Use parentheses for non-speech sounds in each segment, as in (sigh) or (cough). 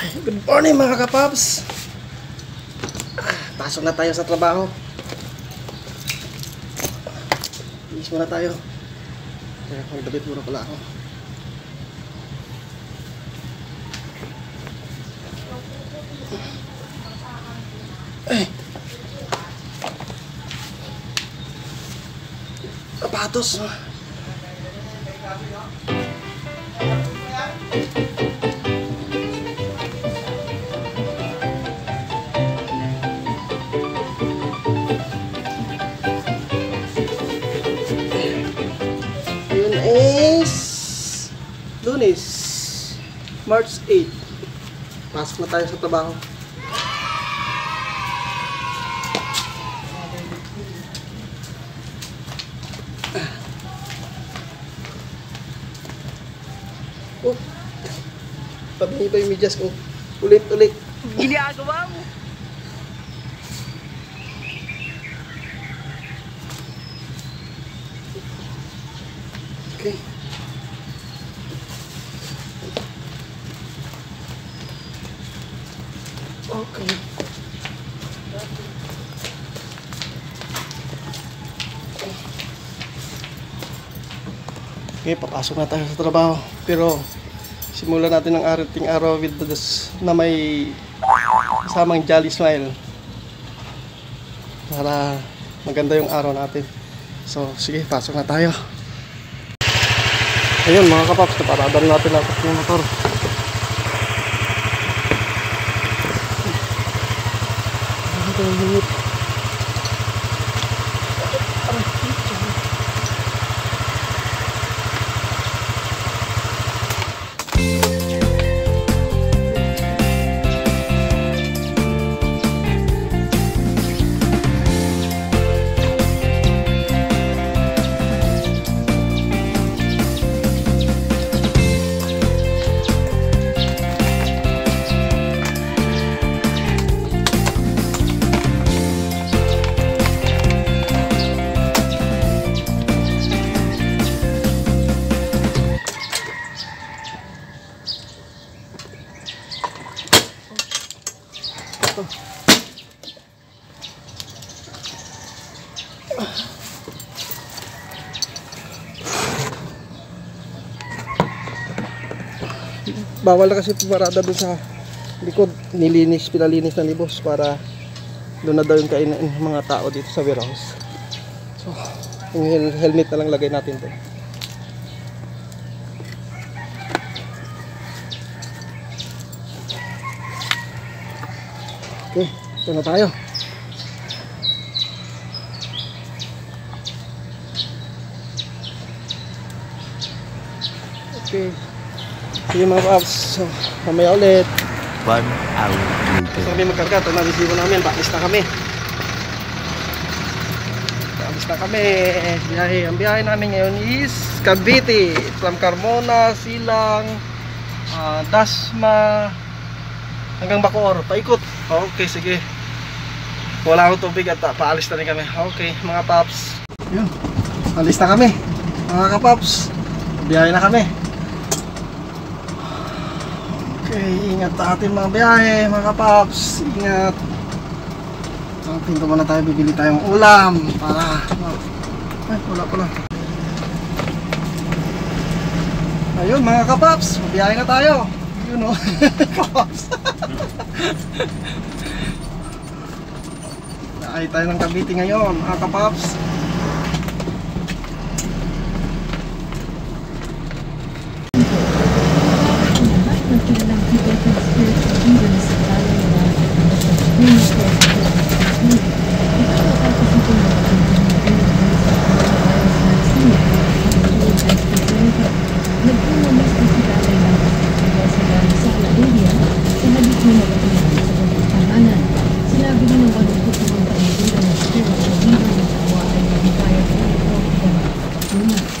Good morning mga kapaps. Ah, Pasok na tayo sa trabaho. Inis muna tayo. Kaya magdabit muna pala ako. Ay. Sapatos. Yun Lunes, March 8. Pasok na tayo sa trabaho. Oh, pabingi pa yung medyas ko. Ulit, ulit. Ginagawa mo. Okay. Okay, papasok na tayo sa trabaho. Pero, simulan natin ang arating araw with this na may kasamang jolly smile. Para maganda yung araw natin. So, sige, pasok na tayo. Ayun mga kapaps, naparadan natin natin yung motor. Ito Bawal na kasi pumarada doon sa likod. Nilinis, pinalinis na ni boss para doon na daw yung kainan ng mga tao dito sa warehouse. So, yung hel- helmet na lang lagay natin doon. Okay, ito na tayo. Okay. Sige mga paps, so, mamaya ulit. One hour later. kami magkarga, ito na resibo namin, paalis na kami. Paalis na kami. Biyahe. Ang biyahe namin ngayon is Cavite. From Carmona, Silang, ah, Dasma, hanggang Bacoor. Paikot. Okay, sige. Wala akong tubig at ah, paalis na rin kami. Okay, mga paps. Yun. Alis na kami. Mga kapaps. Biyahe na kami. Okay, ingat ating mga biyahe, mga kapaps. Ingat. So, pinto muna tayo, bibili tayong ulam para... Ay, wala pala. Ayun, mga kapaps. Biyahe na tayo. Yun o. (laughs) kapaps. (laughs) Biyahe tayo ng Cavite ngayon, mga kapaps. 你们这边是几点上班的呀？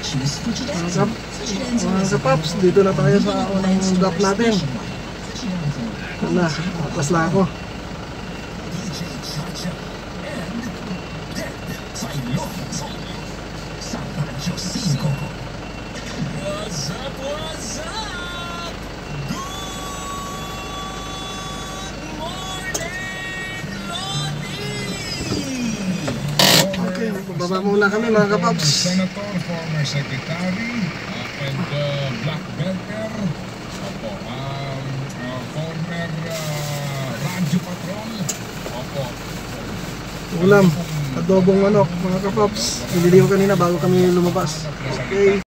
Mga kap, mga kapaps, dito na tayo sa unang drop natin. Wala, atas na ako. What's up, what's up? Baba muna kami mga kapaps. Senator, former secretary, uh, and uh, black belter, opo, um, uh, former uh, radyo patrol, opo. Ulam, adobong manok mga kapaps. Binili ko kanina bago kami lumabas. Okay.